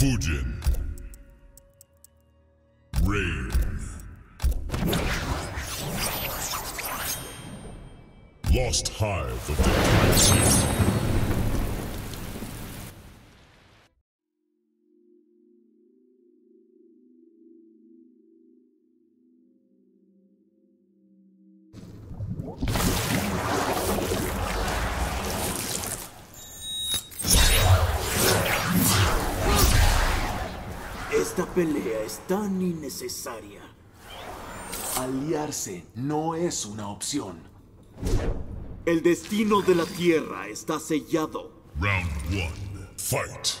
Fujin. Rain. Lost Hive of the Time Sea. Esta pelea es tan innecesaria. Aliarse no es una opción. El destino de la Tierra está sellado. Round one. Fight.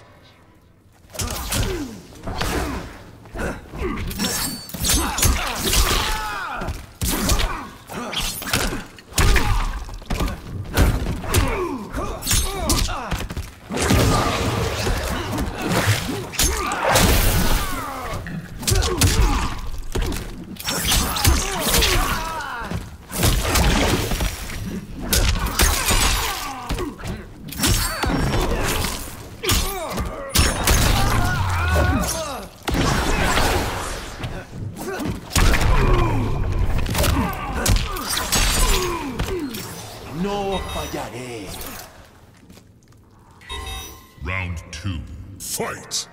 Fallaré. Round two. Fight.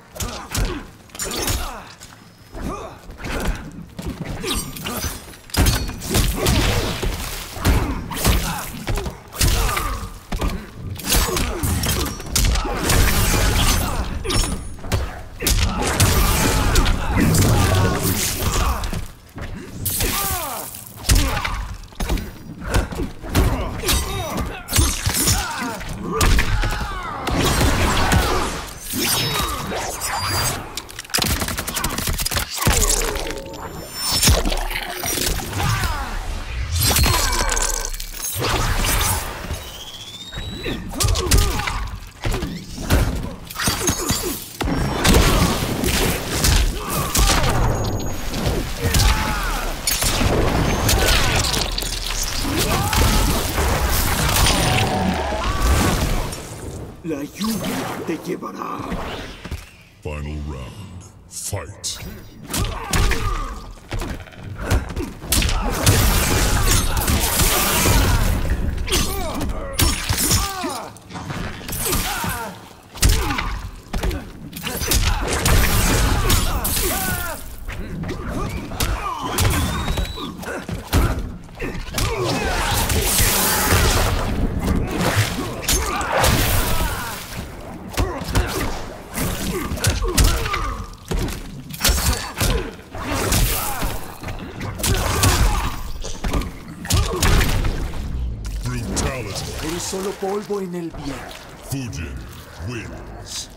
La lluvia te llevará. Final round. Fight. Brutality. Eres solo polvo en el viento. Fujin wins.